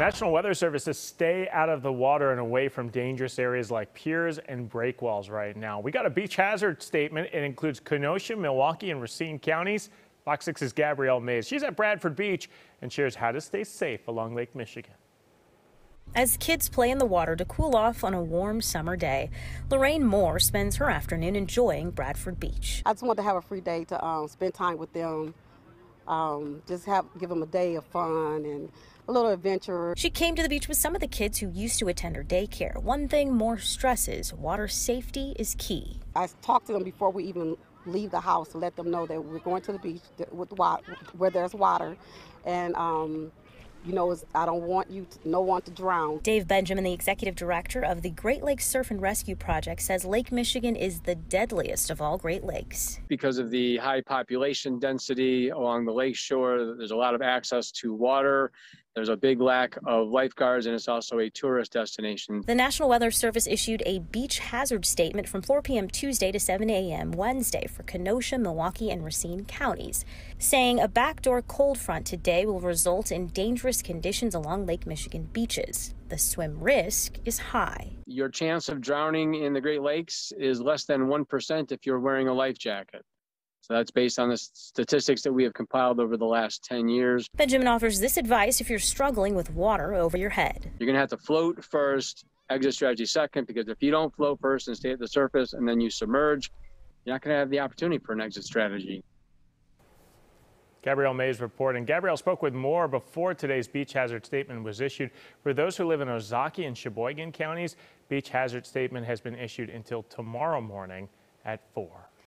National Weather Service says stay out of the water and away from dangerous areas like piers and breakwalls right now. We got a beach hazard statement. It includes Kenosha, Milwaukee, and Racine counties. Fox 6's Gabrielle Mays. She's at Bradford Beach and shares how to stay safe along Lake Michigan. As kids play in the water to cool off on a warm summer day, Lorraine Moore spends her afternoon enjoying Bradford Beach. I just want to have a free day to um, spend time with them, um, just have give them a day of fun and a little adventure. She came to the beach with some of the kids who used to attend her daycare. One thing Moore stresses water safety is key. I talked to them before we even leave the house to let them know that we're going to the beach where there's water and um, you know, I don't want you, to, no one to drown. Dave Benjamin, the executive director of the Great Lakes Surf and Rescue Project, says Lake Michigan is the deadliest of all Great Lakes. Because of the high population density along the lake shore, there's a lot of access to water. There's a big lack of lifeguards, and it's also a tourist destination. The National Weather Service issued a beach hazard statement from 4 p.m. Tuesday to 7 a.m. Wednesday for Kenosha, Milwaukee, and Racine counties, saying a backdoor cold front today will result in dangerous conditions along Lake Michigan beaches. The swim risk is high. Your chance of drowning in the Great Lakes is less than 1% if you're wearing a life jacket. So that's based on the statistics that we have compiled over the last 10 years. Benjamin offers this advice if you're struggling with water over your head. You're going to have to float first, exit strategy second, because if you don't float first and stay at the surface and then you submerge, you're not going to have the opportunity for an exit strategy. Gabrielle Mays reporting. Gabrielle spoke with Moore before today's beach hazard statement was issued. For those who live in Ozaukee and Sheboygan counties, beach hazard statement has been issued until tomorrow morning at 4.